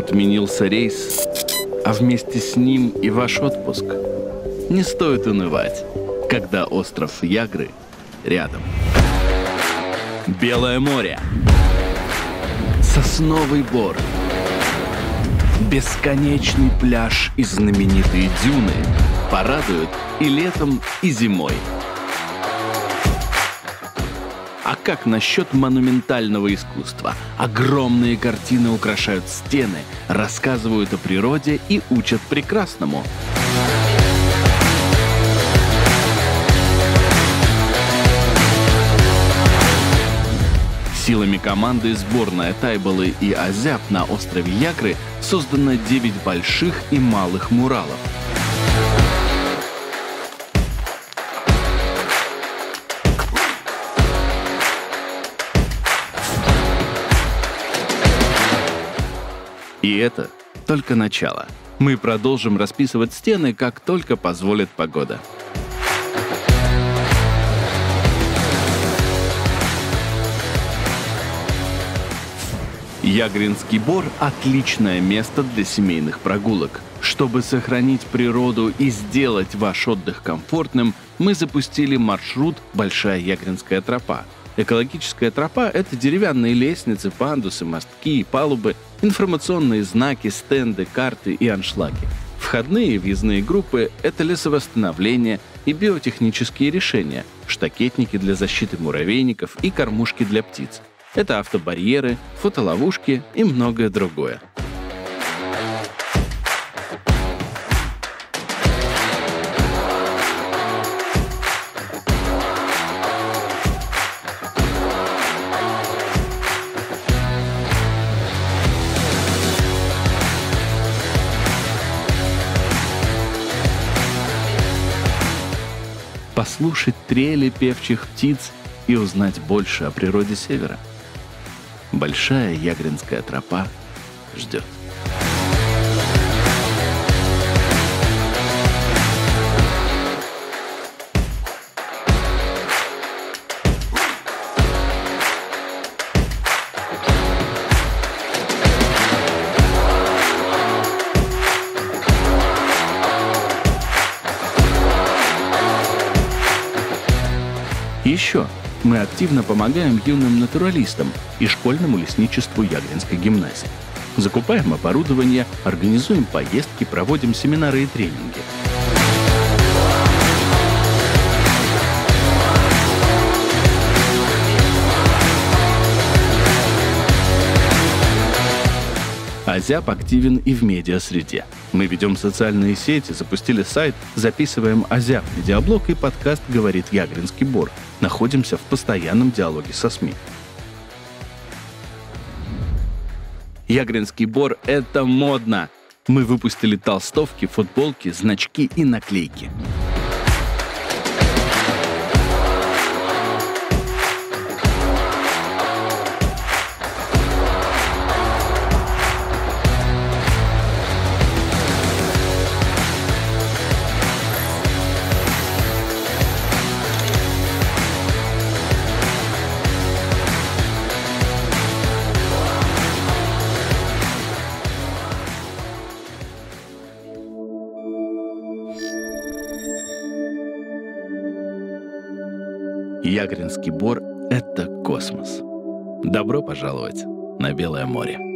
Отменился рейс, а вместе с ним и ваш отпуск. Не стоит унывать, когда остров Ягры рядом. Белое море. Сосновый бор. Бесконечный пляж и знаменитые дюны порадуют и летом, и зимой. А как насчет монументального искусства? Огромные картины украшают стены, рассказывают о природе и учат прекрасному. Силами команды сборная Тайбалы и Азяб на острове Якры создано 9 больших и малых муралов. И это только начало. Мы продолжим расписывать стены, как только позволит погода. Ягринский бор – отличное место для семейных прогулок. Чтобы сохранить природу и сделать ваш отдых комфортным, мы запустили маршрут «Большая Ягринская тропа». Экологическая тропа – это деревянные лестницы, пандусы, мостки, палубы, информационные знаки, стенды, карты и аншлаги. Входные и въездные группы – это лесовосстановление и биотехнические решения, штакетники для защиты муравейников и кормушки для птиц. Это автобарьеры, фотоловушки и многое другое. Послушать трели певчих птиц и узнать больше о природе Севера. Большая Ягринская тропа ждет. Еще мы активно помогаем юным натуралистам и школьному лесничеству Ягринской гимназии. Закупаем оборудование, организуем поездки, проводим семинары и тренинги. Азяб активен и в медиасреде. Мы ведем социальные сети, запустили сайт, записываем Азяб видеоблог и подкаст «Говорит Ягринский Бор». Находимся в постоянном диалоге со СМИ. Ягринский Бор — это модно! Мы выпустили толстовки, футболки, значки и наклейки. Ягринский бор — это космос. Добро пожаловать на Белое море.